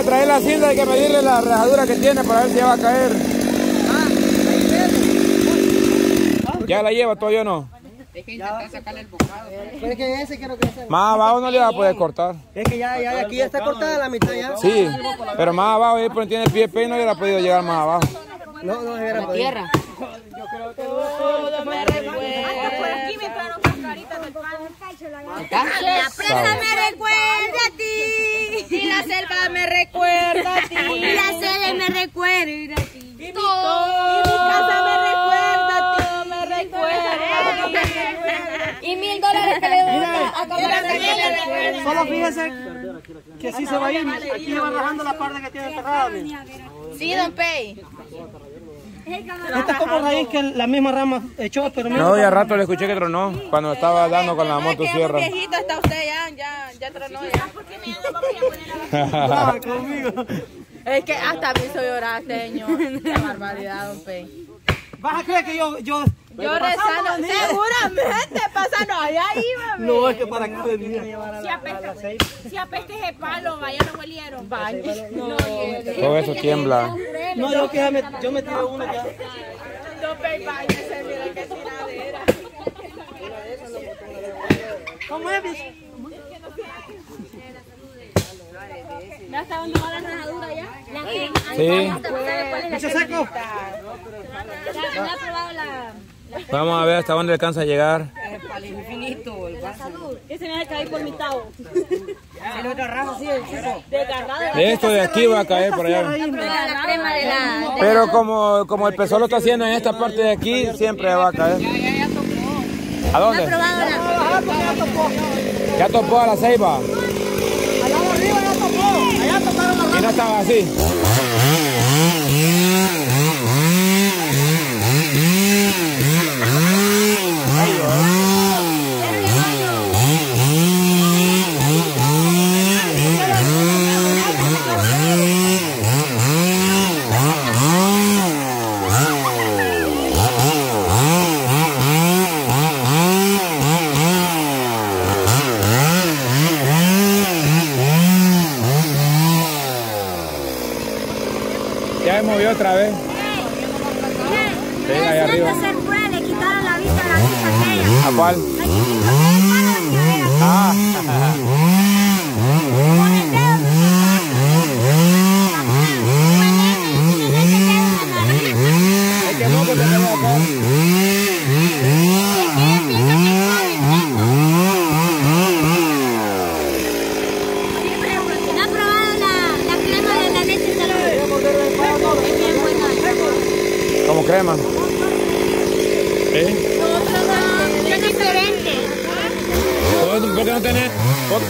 Chuga, trae la cinta, hay que medirle la rajadura que tiene para ver si ya va a caer. ¿Ya la lleva todavía o no? Es que intentar sacarle el bocado. Pero es que ese quiero que sea. Más abajo no le va a poder cortar. Es que ya, ya, aquí ya está cortada la mitad ya. Sí, pero más abajo, ahí por tiene el pie de no hubiera podido llegar más abajo. No, no era por ahí. Tierra. Todo me recuerda. por aquí me trajeron cascaritas del pan. La presa me recuerda a la selva me recuerda a ti. Y la sede me recuerda a ti. Y mi, casa me recuerda a ti. Me recuerda. Y mil dólares que le doy a Camila Solo fíjese que sí se va a ir. Aquí va rajando la parte que tiene cerrada. Sí, don Pei. Esta es como raíz que la misma rama echó, pero mira. No, ya rato le escuché que tronó cuando estaba dando con la motosierra. Viejito está usted ya, ya, ya tronó ya. Ah, conmigo. Es que hasta me hizo llorar, señor. Qué barbaridad, don Pei. ¿Vas a creer que yo, yo, Yo rezando, seguramente pasando allá iba. No, es que para acá venía. Si apesta, si apesta ese palo, vaya, no volvieron. No, Todo eso tiembla. No, yo, que ya me, yo me tiré uno ya. Don Pei, váyase, mira qué tiradera. ¿Cómo es, bicho? ¿Ya está donde va la rajadura ya? ¿La que? Sí. ¿Bicho seco? ¿Ya, ya ha probado la...? Vamos a ver hasta dónde alcanza a llegar. infinito, el vaso. Ese me va a caer por mitad. El otro rajo, sí, el chico. Desgarrado. De esto de aquí va a caer por allá. Pero como, como el peso lo está haciendo en esta parte de aquí, siempre va a caer. ¿A dónde? Ya topó a la ceiba. Allá arriba ya topó. Allá toparon la Y no estaba así. Ya me movió otra vez. Sí, ahí arriba. se fue, le quitaron la vista a la vista aquella. ¿A cuál? Ah. Que moco te quedó acá. ¿No ha probado la, la crema de la leche salud? Es bien buena. Como crema. ¿Sí? Es diferente. ¿Por qué no tenés? ¿Por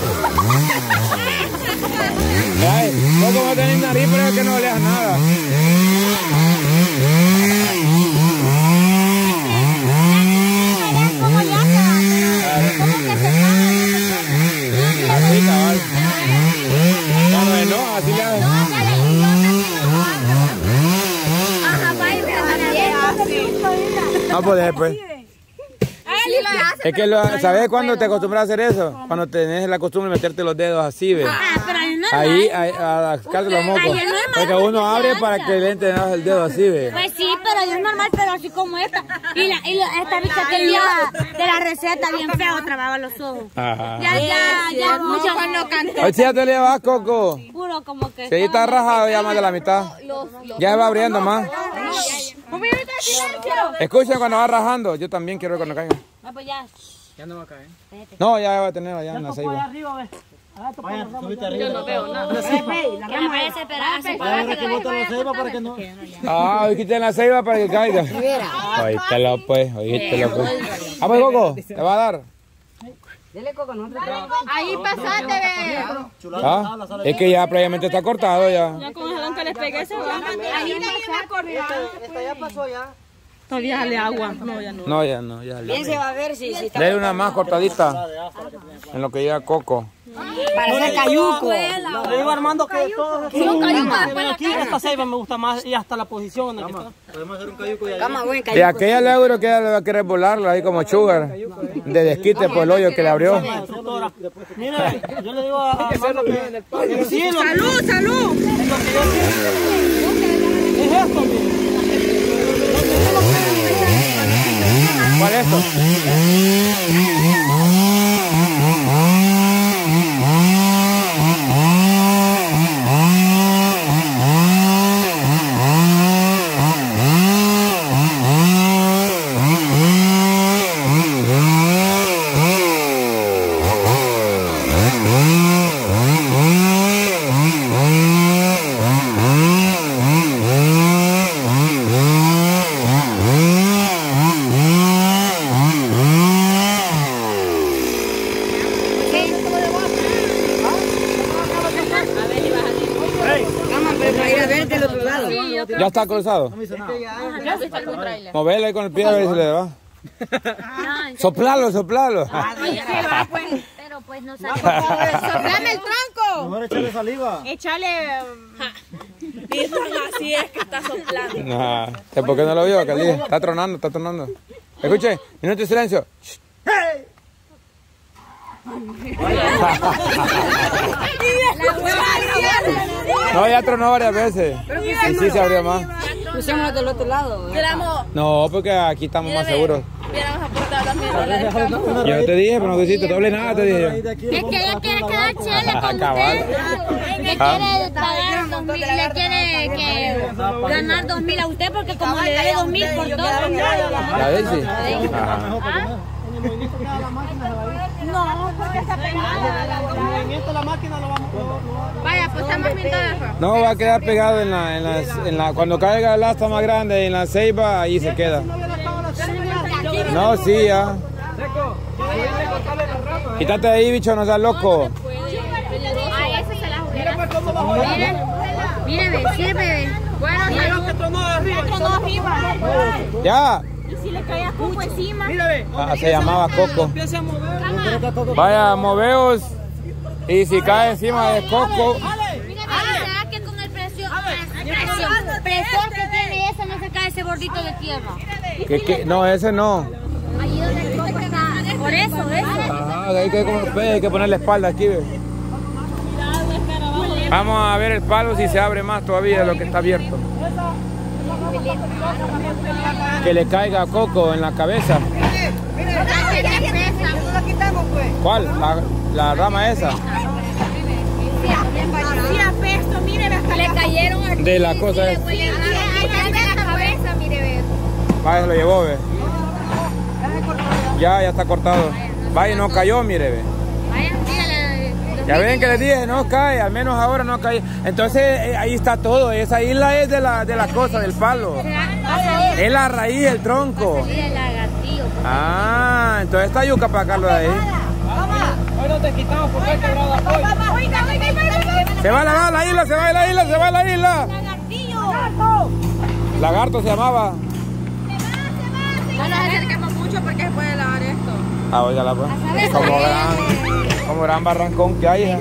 Ay, vos como tenés nariz, pero es que no leas nada. ¿Cómo le hace? ¿Cómo que se Así, cabal. No, así le hago. No, pues después. Es que, lo, ¿sabes cuándo te acostumbras a hacer eso? Cuando tenés la costumbre de meterte los dedos así, ¿ves? Ah. Ahí, ahí, a sacarse los mocos. Porque uno abre para que le entre el dedo así, ¿ves? Pues sí, pero es normal, pero así como esta. Y, la, y la- esta bicha que dio de la receta bien feo, trababa los ojos. Ajá. Ya, ya, ya, mucho cuando cantó. Hoy sí ya te le vas, Coco. puro como que. Ahí está rajado ya más de la mitad. Ya va abriendo más. Escucha cuando va rajando. Yo también quiero ver cuando caiga. Ah, pues ya. No, ya va a tener allá en la ceiba. arriba, ve. La rama. Yo no veo que bote la ceiba para que no. Ah, hoy quité la ceiba para que caiga. Oístelo pues, oístelo pues. Ah, pues Coco, ¿te va a dar? Dele coco, nosotros Ahí pasaste, ve. ¿Ah? Es que ya previamente está cortado ya. Ya con el jalón que les pegué se va. Ahí pasaste. Esta ya pasó ya. Todavía sale agua. No, ya no. No, ya no, ya. Bien se va a ver si, si está Dale una más cortadita. En lo que llega Coco. para hacer cayuco. Le digo Armando que todos esta ceiba me gusta más y hasta la posición. en que está. Podemos hacer un cayuco de aquella le euro que ella le va a querer volarla ahí como sugar. De desquite por el hoyo que le abrió. Mire, yo le digo a Armando que... ¡Salud, salud! es esto, mire. ¿Cuál es esto? Cama, pero para ir a ver del otro lado. ¿Ya está cruzado? Movelo ahí con el pie a ver si le va. Soplalo, soplalo. Pero pues no sabe. ¡Dame el tronco! Mejor echarle saliva. Échale. Así es que está soplando. Nah, ¿es ¿Por qué no lo vio, Cali? Está tronando, está tronando. Escuche, minuto de silencio. No, ya tronó varias veces. Y sí se abrió más. Del otro lado. No, porque aquí estamos más seguros. Las mil dólares. Yo te dije, pero no te hiciste doble nada, te dije. Es que ella quiere quedar chela con usted. Le quiere pagar dos mil, le quiere que ganar dos mil a usted porque como le dé dos mil por todo. ¿La Daisy? Ajá. No, porque está pegada. El movimiento de la máquina lo vamos a... Vaya, pues estamos mil dólares. No, va a quedar pegado en la, en las, en la, cuando caiga el asta más grande en la ceiba, ahí se queda. No, sí, ya. Quítate de ahí, bicho, no seas loco. A ese se la. Mire, mire. Bueno, de arriba. Ya. Le caía cuco encima. Mírale. Ah, se llamaba Coco. A. Vaya, moveos. Y si cae encima de Coco, Mire, ve, ¿será que con el presión, presión, presión que tiene esa no se cae ese bordito de tierra? que, que, no, ese no. Allí donde el coco está. Por eso, eso. Ajá, hay que, hay que poner la espalda aquí, ve. Vamos a ver el palo si se abre más todavía de lo que está abierto. Que le caiga a Coco en la cabeza. ¿Cuál? La, la rama esa. Le cayeron aquí. De la cosa ve. Vaya, se lo llevó, ve. Ya, ya está cortado. Vaya, no cayó, mire, ve. Ya ven que les dije, no cae, al menos ahora no cae. Entonces eh, ahí está todo, esa isla es de la, de la cosa, del palo. Es la raíz, el tronco. Ah, entonces está yuca para sacarlo de ahí. Hoy no te quitamos porque hay quebrado. Se va a la, la isla, se va a la isla, se va a la isla. Lagarto se llamaba. No nos acerquemos mucho porque se puede lavar esto. Ah, oiga pues. Como gran, como gran barrancón que hay. hija.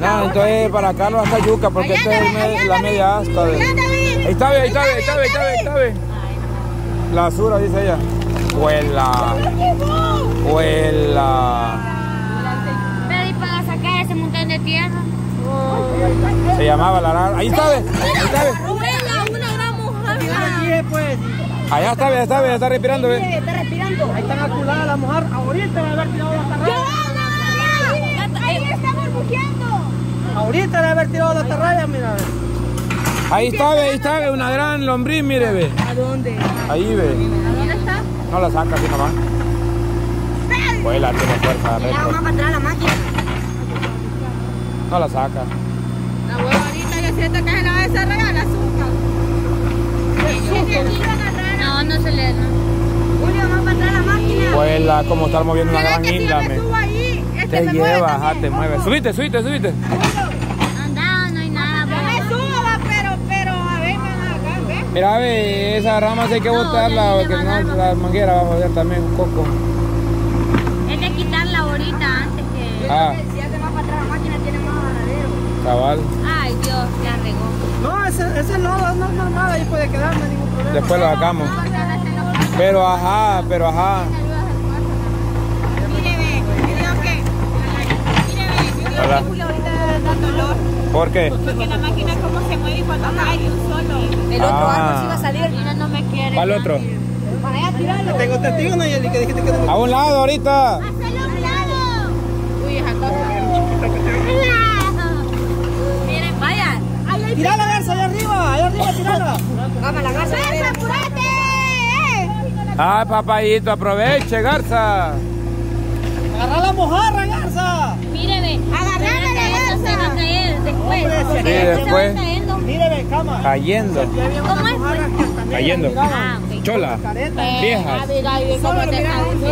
No, entonces para acá no hasta yuca porque esta es me- la media asta. de- Ahí está, ahí está, ahí está, ahí está, ahí está. La azura, dice ella. Huela. Huela. Pero y para sacar ese montón de tierra. Se llamaba la Ahí está. Ahí está, ve. Abuela, una gran mujer. Dije, pues, Allá está, allá está, ve, está respirando, ahí están aculadas la mujer. Ahorita debe haber tirado la. Burbujeando. Ahorita debe haber tirado la tarraya, mira. Ahí está, ve, ahí está, ve, una gran lombriz, mire, ve. ¿A dónde? Ahí, ve. ¿Dónde está? No la saca así nomás. Vuela, tiene fuerza, retro. Vamos para atrás la máquina. No la saca. La huevonita yo siento que se la va a desarrollar el azúcar. No, no se le. No. Julio, vamos para atrás la máquina. Vuela. la, como estar moviendo una gran isla, me este Te lleva, ajá, te mueve. Subite, subite, subite. Anda, no hay nada. Yo me subo, pero, pero, a ver, van acá, ve. Mira, ve, esa rama sí hay que No, botarla, porque no, a la manguera va a joder también un poco. Es de quitarla ahorita antes que... Ah, Si hace más para atrás, la máquina tiene más agarradero. cabal. Ay, Dios, la regó. No, ese, ese no, no es normal, ahí puede quedar, no hay ningún problema. Después lo sacamos. Pero ajá, pero ajá. Mire, ve, yo digo que, mire, ve, yo digo Hola. que Julio ahorita da dolor, ¿Por qué? porque la máquina como se mueve y cuando cae un solo. El otro Ah. árbol sí va a salir. Mira, no me quiere. ¿Cuál otro? Para allá, tirarlo. Tengo testigo, Nayeli, que dijiste que no. A un lado ahorita. ¡Hacelo a un lado! Uy, esa cosa. Miren, vayan. ¡Tirala, Garza, allá arriba! ¡Allá arriba, tirala! Vamos, la garza. ¡Garza, apúrate! Ah, papayito, aproveche, Garza. ¡Agarra la mojarra, Garza! Ve. Agarrame la Esto se va a caer después. Hombre, Sí, Se va después. cayendo. Cama. Cayendo. ¿Cómo es? pues? Cayendo. Ah. Chola. Viejas. Es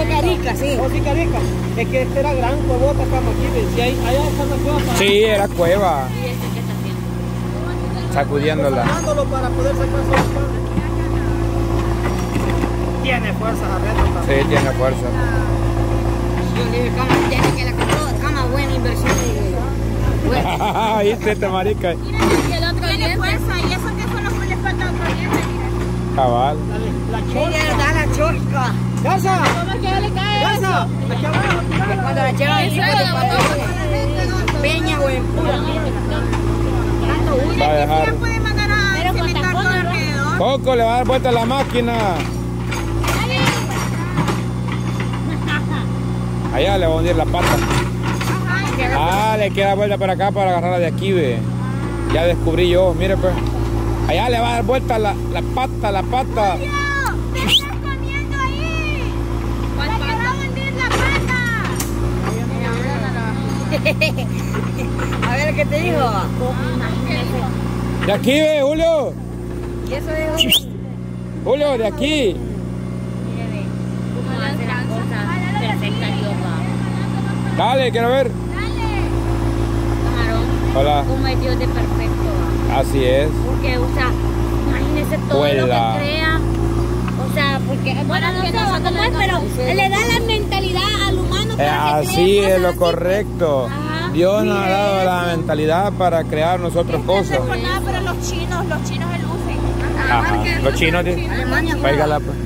carica, sí. Oh, sí, carica. Es que este era gran cobota, cama, aquí, ve. Si hay, allá está la cueva para... Sí, era cueva. ¿Y este qué está haciendo? Sacudiéndola. Dándolo para poder sacar su espalda. Tiene fuerza, arreto, Sí, tiene fuerza. Yo le dije, cama, tiene que la. Buena inversión. ¿Viste este marica? Mira, y el otro Tiene diente. fuerza y eso que solo le falta otro diente, mira. Cabal. La chorca. Ella da la chosca. ¡Garza! ¿Cómo es que le cae ¡Garza! Aquí abajo, tirala. Cuando la llevan el hijo de. Peña o en pura. Va a dejar. puede mandar a Pero con cementar todo tacones, ¿no? alrededor. Coco le va a dar vuelta a la máquina. Allá le va a hundir la pata. Ah, le queda vuelta para acá para agarrarla de aquí, ve. Ya descubrí yo, mire pues. Allá le va a dar vuelta la, la pata, la pata. ¿Qué estás comiendo ahí? ¿Cuál pata? va a hundir la pata. A ver qué te digo. De aquí, ve, Julio. Y eso es. Julio, de aquí. Mire, ve. Cómo hace las cosas perfectas, Dios va. Dale, quiero ver. Hola. Como es Dios de perfecto. va. Así es. Porque, o sea, imagínese todo lo que crea. O sea, porque, bueno, no sé va cómo es, pero le da la mentalidad al humano Eh, que Así es lo así. correcto. Ajá. Dios nos ha dado la mentalidad para crear nosotros cosas. Nada, pero los chinos, los chinos el usen. Ajá. Los chinos. de- Alemania. Óigala, pues.